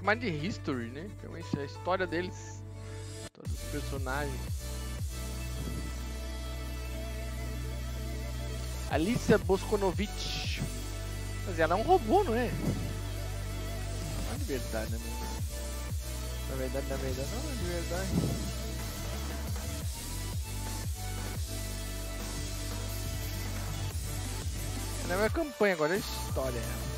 chamar de history, né? Então é a história deles. A história dos personagens. Alicia Boskonovich. Mas ela é um robô, não é? Não é de verdade, né? Na verdade, na verdade, não é de verdade. Não é a campanha, agora é história.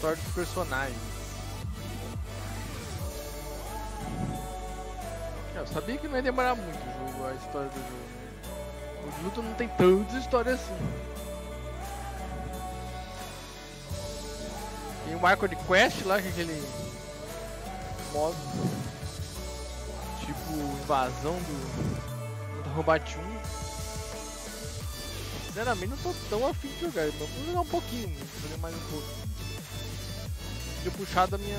História dos personagens. Eu sabia que não ia demorar muito o jogo, a história do jogo. O Luto não tem tantas histórias assim. Tem o Marco de Quest lá, que é aquele modo tipo invasão do, do Robot 1. Sinceramente não tô tão afim de jogar, então vou jogar um pouquinho, jogar mais um pouco. Podia puxar da minha.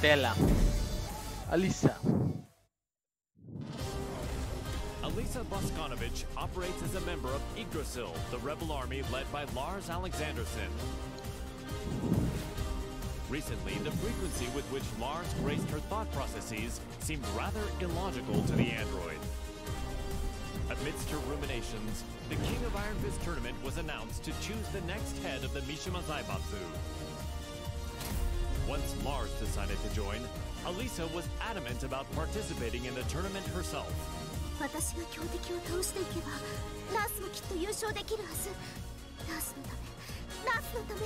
tela. Alissa. Yggdrasil, the rebel army led by Lars Alexanderson. Recently, the frequency with which Lars graced her thought processes seemed rather illogical to the android. Amidst her ruminations, the King of Iron Fist tournament was announced to choose the next head of the Mishima Zaibatsu. Once Lars decided to join, Alisa was adamant about participating in the tournament herself. 私が強敵を倒していけばナースもきっと優勝できるはず。ナースのためナースのため。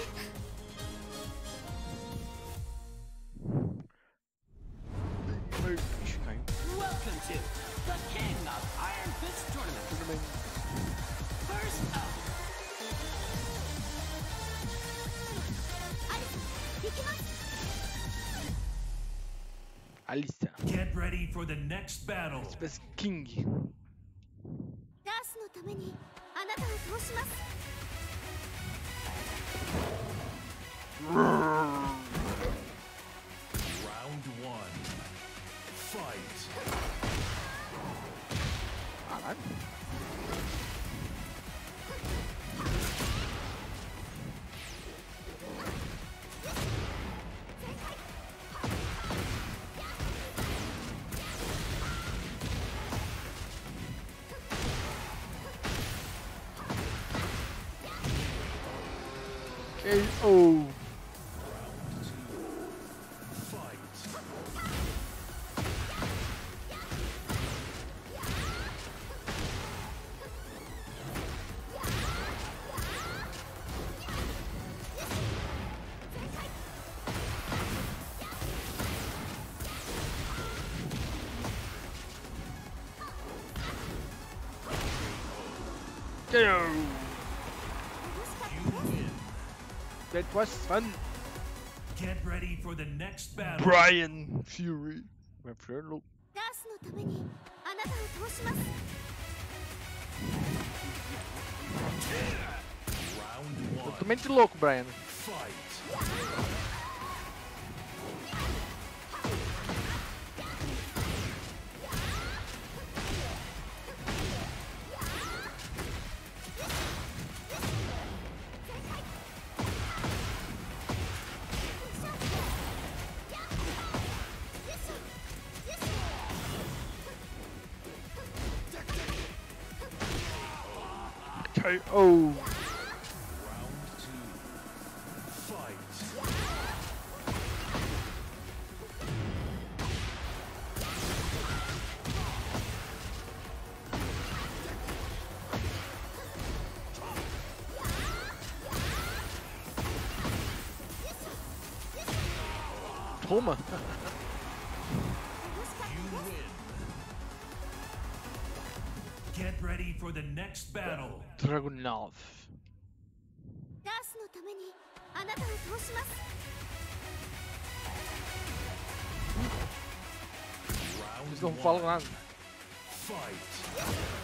アリス Get ready for the next battle. Space King. ラースのためにあなたを通します KO. KO. That was fun. Get ready for the next battle. Brian Fury. My friend Luke. Round one. Tô mente louco, Brian. Fight. KO. Oh. Toma. for the next battle. Dragunov. ダースのためにあなたを通します Eles não falam nada. Fight. Fight.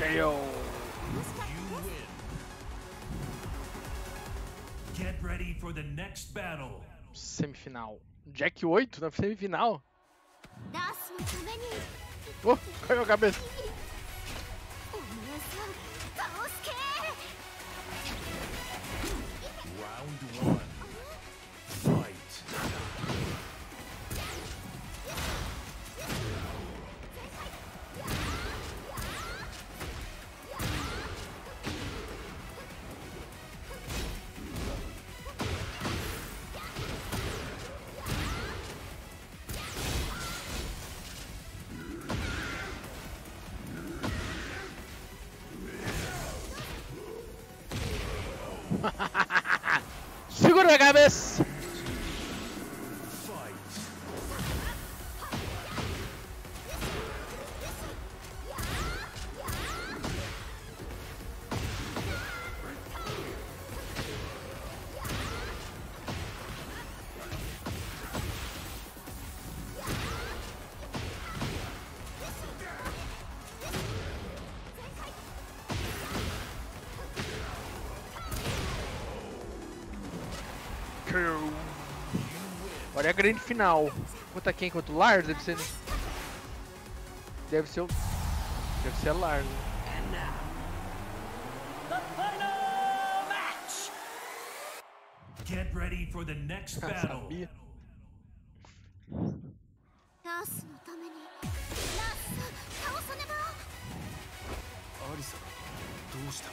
KO. You win. Get ready for the next battle. Semifinal. Jack 8 na né? semifinal? Oh, caiu a cabeça. Round 1. Juega. Agora é a grande final. Contra quem? Contra o Lars? Deve ser. Deve ser o. Deve ser a Lars. né? And now, the final match. Get ready for the next battle. Sabia. ダースのためにダースさん倒さねばアリサ、どうした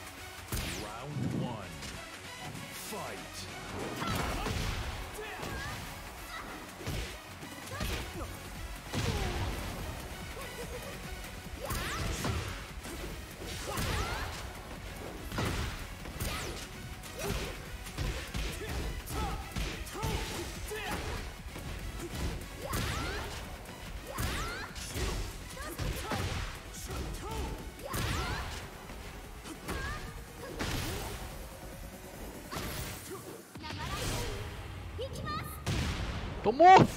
Tomou! Round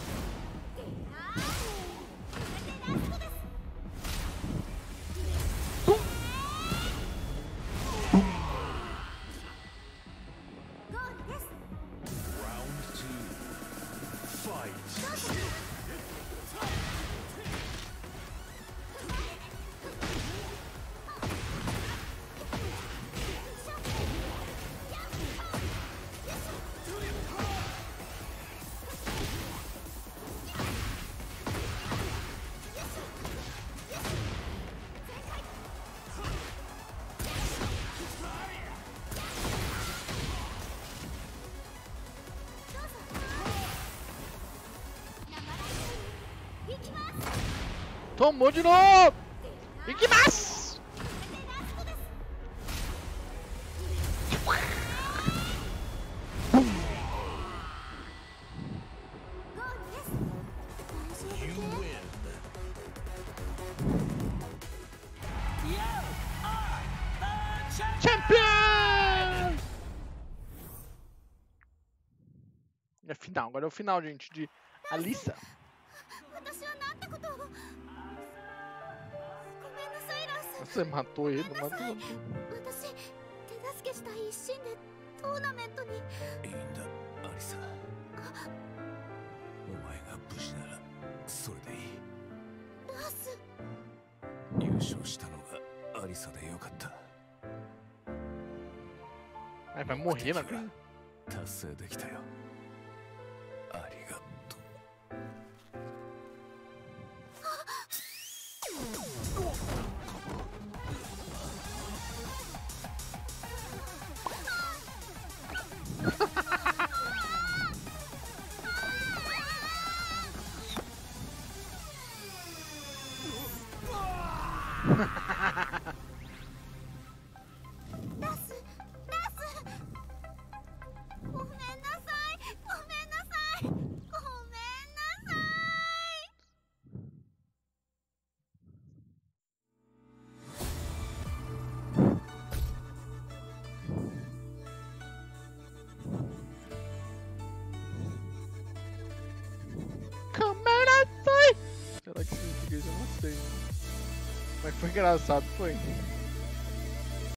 Tomou de novo! E que champion. Champion! É final, agora é o final, gente, de Alissa. você matou ele, matou. Eu Vai morrer na cara. 達成できたよ。sei. Mas foi engraçado, foi.